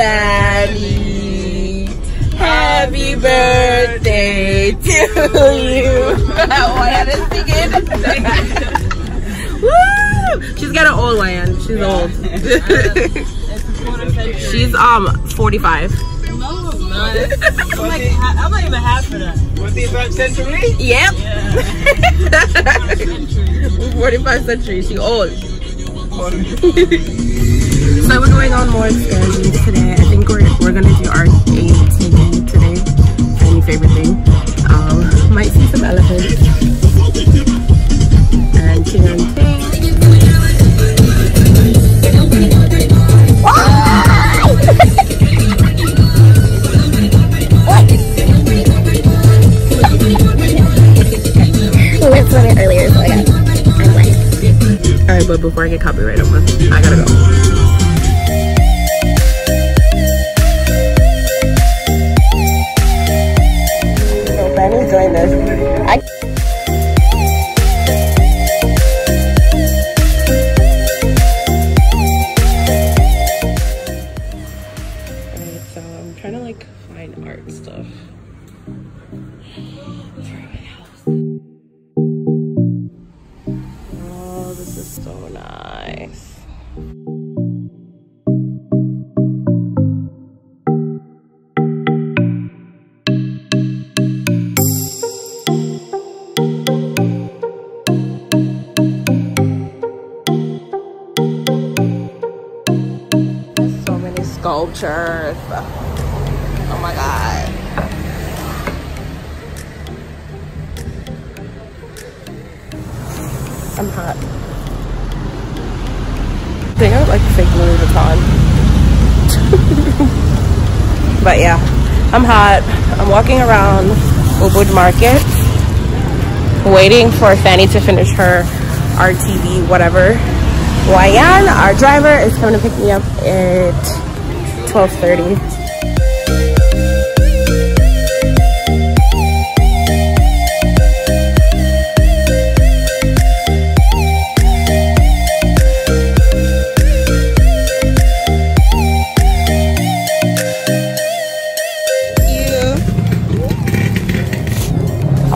Valley. Happy birthday to you. Why did I begin? Woo! She's got an old land. She's yeah. old. She's um 45. I'm like, I'm not even half of that. 45th century? Yep. Yeah. 45th century. She old so we're going on more excursions today. I think we're we're gonna do our again today. Any favorite thing? Um, might see some elephants find art stuff. Oh, this is so nice. So many sculptures. Oh my god. I'm hot. I think I would like fake Louis Vuitton. but yeah, I'm hot. I'm walking around Ubud Market, waiting for Fanny to finish her RTV, whatever. Wayan, our driver, is coming to pick me up at 12:30.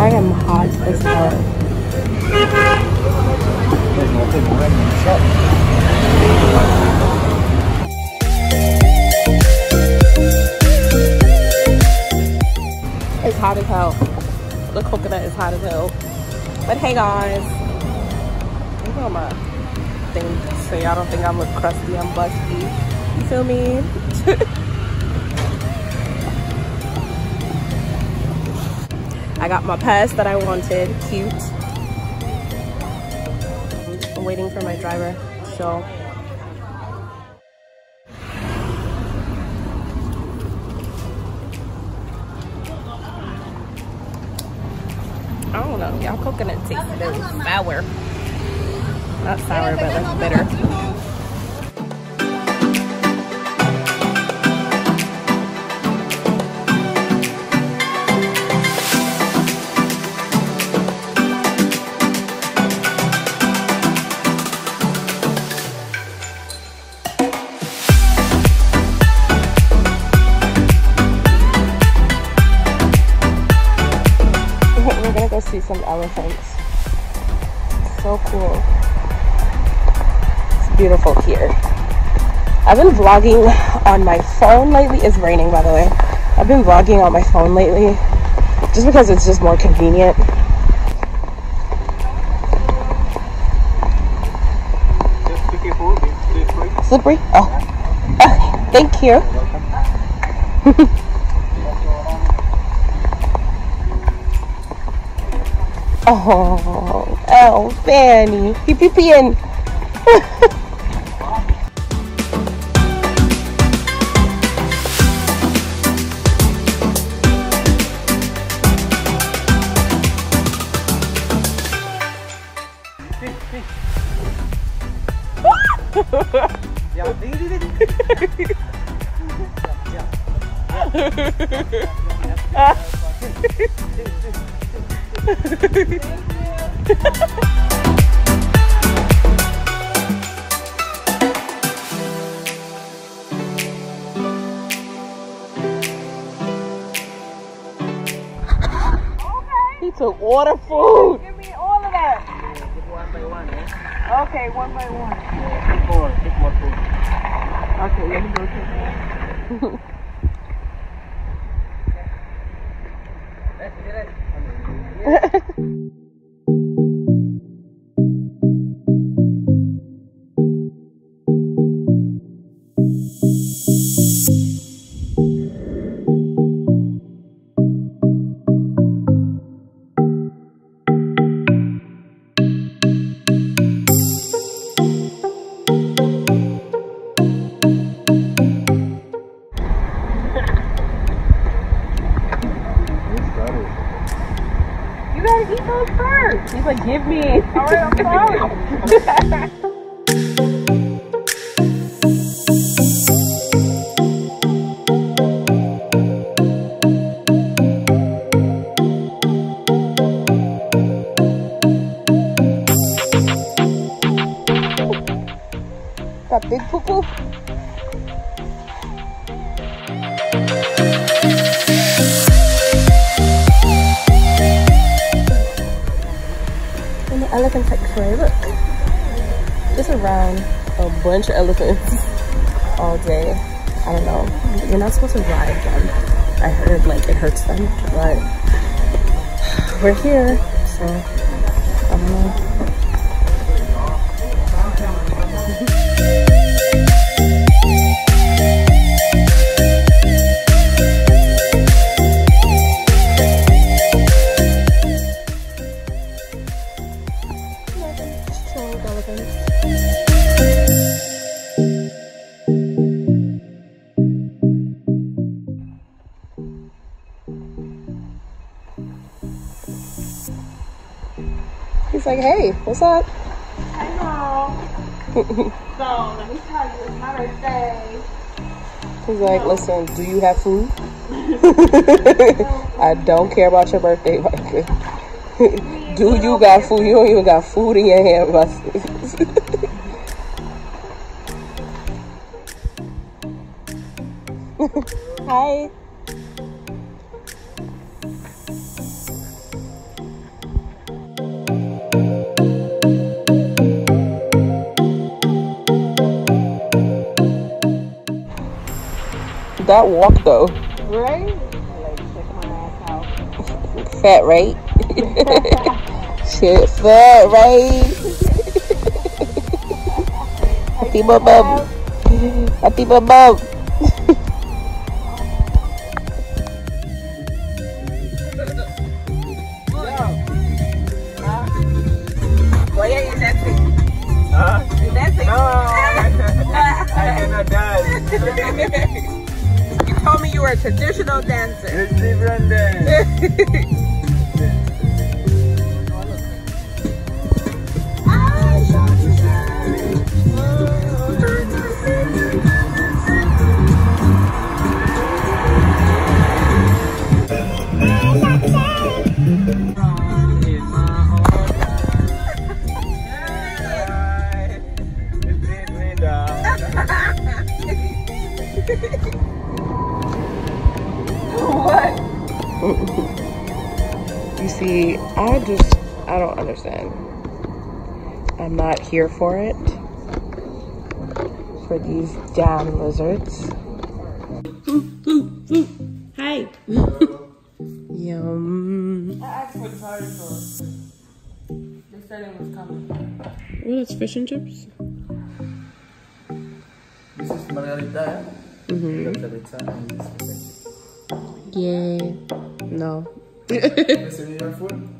I am hot as hell. It's hot as hell. The coconut is hot as hell. But hey guys, I'm on my thing so y'all don't think I'm look crusty, I'm busty. You feel me? I got my purse that I wanted, cute. I'm waiting for my driver, so. I don't know, y'all coconut tastes sour. Not sour, but like bitter. So cool. It's beautiful here. I've been vlogging on my phone lately. It's raining, by the way. I've been vlogging on my phone lately just because it's just more convenient. Slippery. Oh. Thank you. Oh, oh, Fanny. Pew pew pew. Yeah. He took order food. Give me all of that. Okay, one by one, eh? Okay, one by one. Yeah, take more, take more food. Okay, let me go take more. You gotta eat those first. He's like, give me. All right, I'm sorry. That big poo poo. Elephant sanctuary, look. Just around a bunch of elephants all day. I don't know. You're not supposed to ride them. I heard like it hurts them ride. We're here, so I don't know. Like, hey, what's up? So, let me tell you, it's my birthday. He's like, listen, do you have food? I don't care about your birthday, Michael. do you got food? You don't even got food in your hand, but Hi. That walk though, Right? Like, my ass out. fat right? Shit, fat right? Hati babam. Hati babam. Why are you dancing? Huh? You dancing? No, I cannot dance. Told me you were a traditional dancer. Different dance. You see, I just, I don't understand. I'm not here for it. For these damn lizards. Hi. Yum. I asked for the party sauce. They said it was coming. Oh, that's fish and chips. This is Margarita? Mm-hmm. That's the pizza and this is Yay. No. the Is it your food?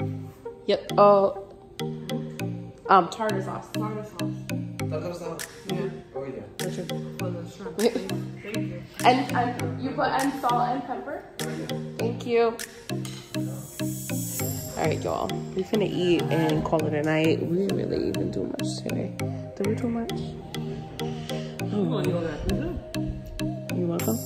Yep. Oh. Um, tartar sauce. Tartar sauce. Tartar sauce? Yeah. Oh yeah. What's your- For the shrimp. Thank you. And, and you put and salt and pepper. Thank you. All right, y'all. We finna eat and call it a night. We didn't really even do much today. Did we do much? You gonna eat? You welcome.